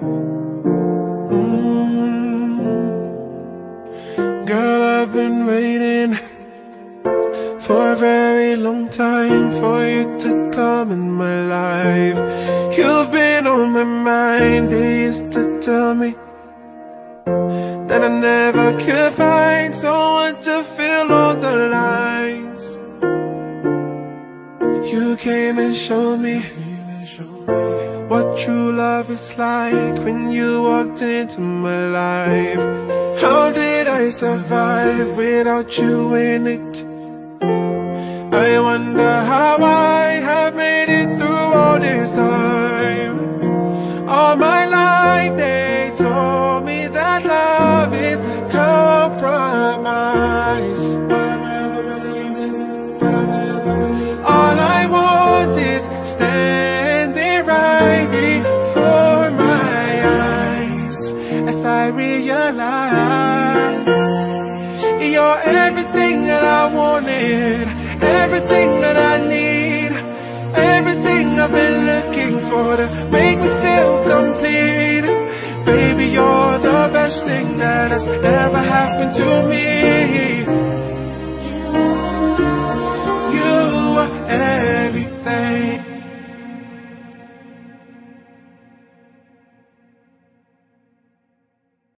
Mm. Girl, I've been waiting for a very long time for you to come in my life. You've been on my mind, they used to tell me that I never could find someone to fill all the lines. You came and showed me what true love is like when you walked into my life. How did I survive without you in it? I wonder how I realize you're everything that I wanted, everything that I need, everything I've been looking for to make me feel complete. Baby, you're the best thing that has ever happened to me. You are